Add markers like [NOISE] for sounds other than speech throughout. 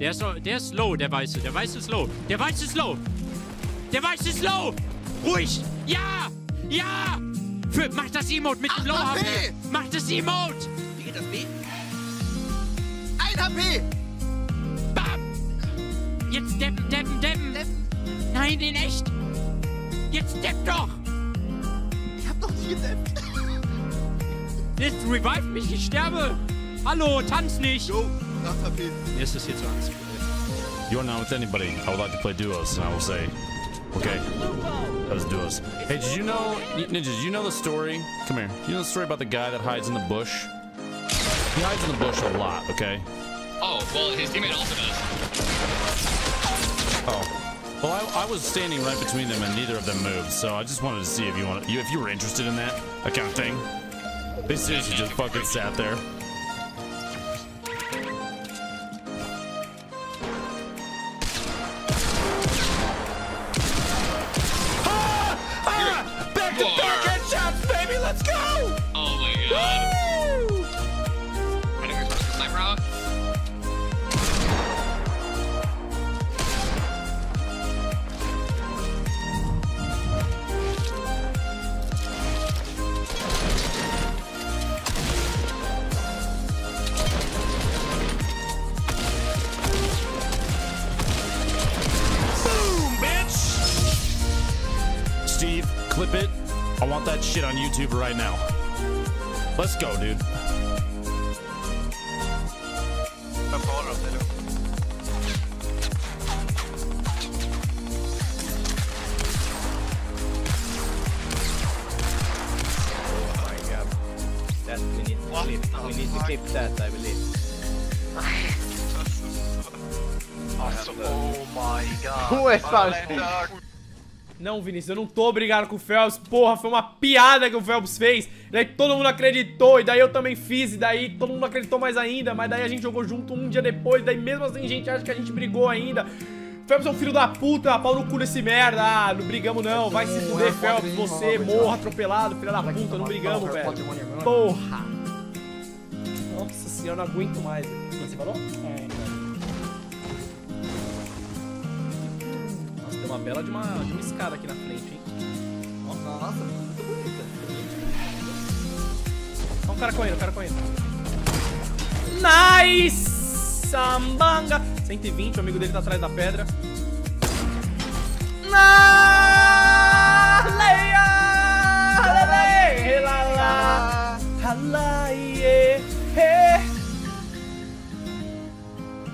Der ist, der ist low, der Weiße. Der Weiße ist low. Der Weiße ist low. Der Weiße ist low. Ruhig. Ja. Ja. Für, mach das Emote mit dem Low HP. Mach das Emote. Wie geht das B? Ein HP! Bam. Jetzt deppen, deppen, deppen. Deppen. Nein, in echt. Jetzt depp doch. Ich hab doch nicht gedeppt. Jetzt revive mich, ich sterbe. Hallo, tanz nicht. Jo, 8 HP. Mir ist das hier zu Angst. You're not with anybody. I would like to play duos, and I will say, okay, let's duos. Hey, did you know, Ninja, did you know the story? Come here. You know the story about the guy that hides in the bush? He hides in the bush a lot, okay? Oh, well, his teammate also does. Oh. Well, I, I was standing right between them, and neither of them moved. So I just wanted to see if you want, you if you were interested in that, that kind of thing. They seriously just fucking sat there. Clip it. I want that shit on YouTube right now. Let's go, dude. That we need to clip. We need to clip that, I believe. awesome. Oh my god. Who is Não, Vinícius, eu não tô brigado com o Phelps. Porra, foi uma piada que o Phelps fez. Daí todo mundo acreditou, e daí eu também fiz, e daí todo mundo acreditou mais ainda. Mas daí a gente jogou junto um dia depois, daí mesmo assim a gente acha que a gente brigou ainda. Phelps é um filho da puta, pau no cu desse merda. Ah, não brigamos não, vai se fuder, Phelps. Você, morra atropelado, filho da puta, não brigamos, velho. Porra. Nossa senhora, eu não aguento mais. O que você falou? Nossa, uma bela de uma, de uma escada aqui na frente, hein? Nossa, muito bonita. Ó, um cara correndo, um cara correndo. Nice! Sambanga! 120, o amigo dele tá atrás da pedra.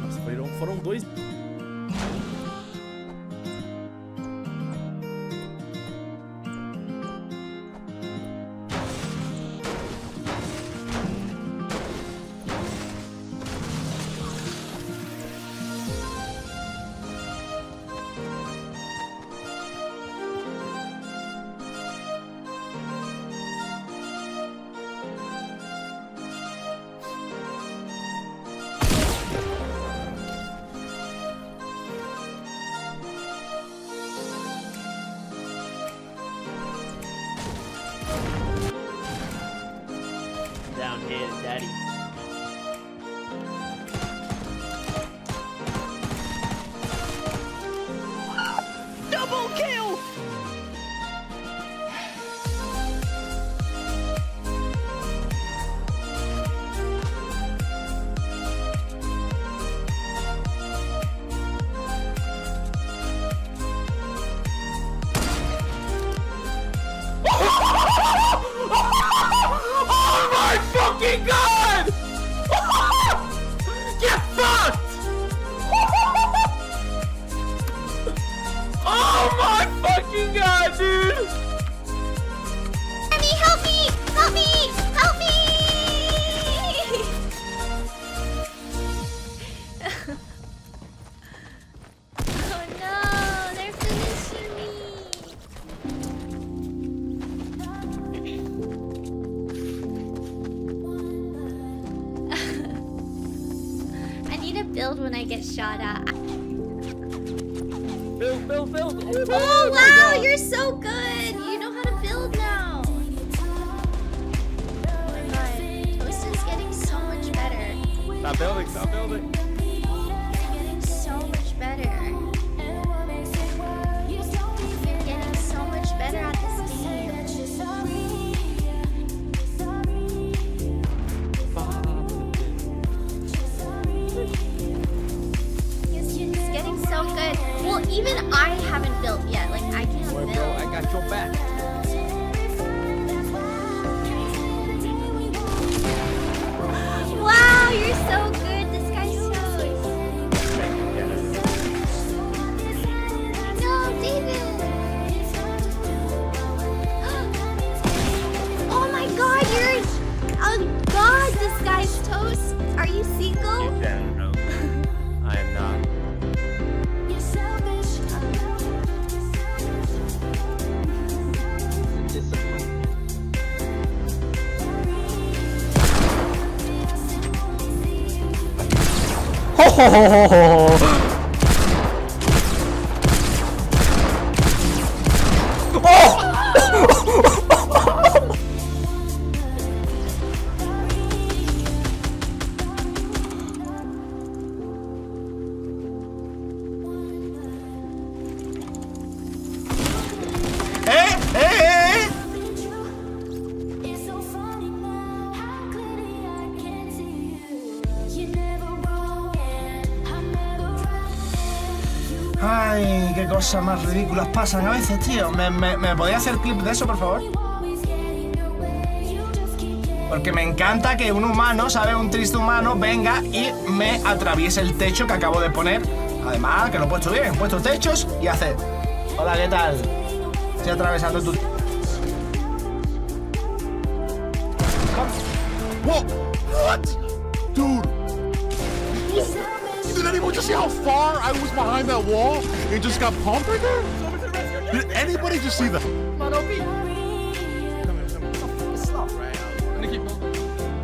Nossa, foram, foram dois. When I get shot at. Build, build, build! Oh, oh wow, you're so good! You know how to build now! Oh my god. Getting so much better. Stop building, stop building. even I haven't built yet. Like I can't Boy, build. Bro, I got your back. 吼吼吼吼吼 Ay, qué cosas más ridículas pasan a veces, tío. ¿Me, me, me podía hacer clip de eso, por favor? Porque me encanta que un humano, ¿sabe? Un triste humano venga y me atraviese el techo que acabo de poner. Además, que lo he puesto bien, he puesto techos y hace. Hola, ¿qué tal? Estoy atravesando tu. Whoa! What? Dude! Did anyone just see how far I was behind that wall? It just got pumped right there? Did anybody just see that?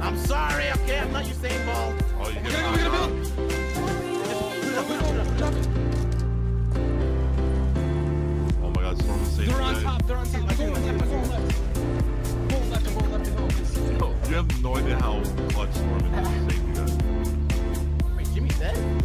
I'm sorry, okay? I'm not Usain Bolt. Oh, you get uh-huh. Oh my god, Storm is saving They're on the top, they're on top. I'm going left, I'm left. Going left, I'm left as well. [LAUGHS] You have no idea how much Storm is saving dude.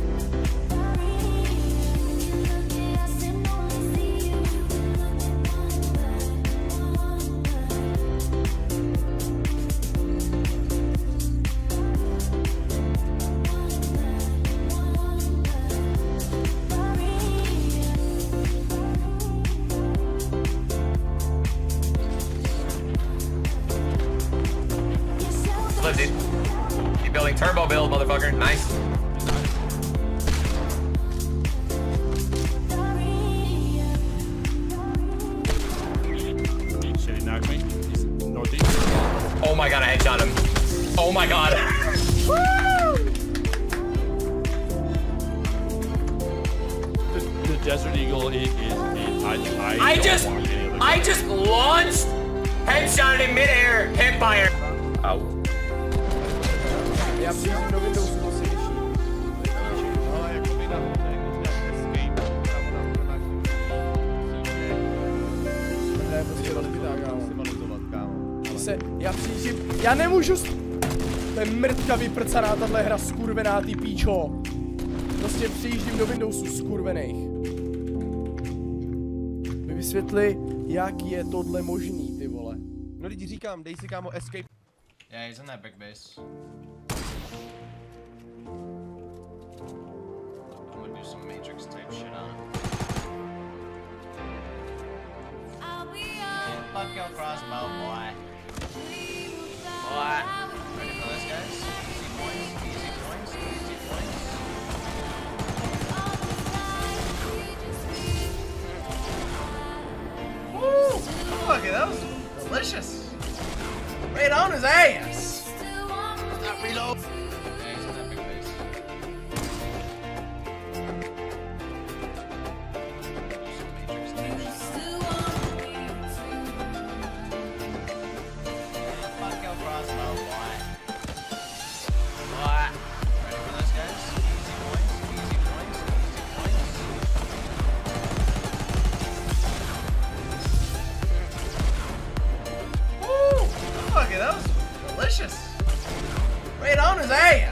Keep building turbo build, motherfucker. Nice. Oh my god. The, the Desert Eagle is. is, is I, I, I just, want any other I just launched, headshot in midair, hip fire. Ow. Já přijíždím do Windowsu, to se liší. To je prostě rozbitá, kámo. Já Se, já přijíždím, já nemůžu s... To je mrtka vyprcaná tahle hra, skurvená ty píčo. Prostě přijíždím do Windowsu, skurvených. Mi vysvětli, jak je tohle možný, ty vole. No lidi říkám, dej si kámo escape. Yeah, he's in that big base. I'm gonna do some Matrix type shit on him. Fuck your crossbow, boy. Boy. Delicious. Right on his ass.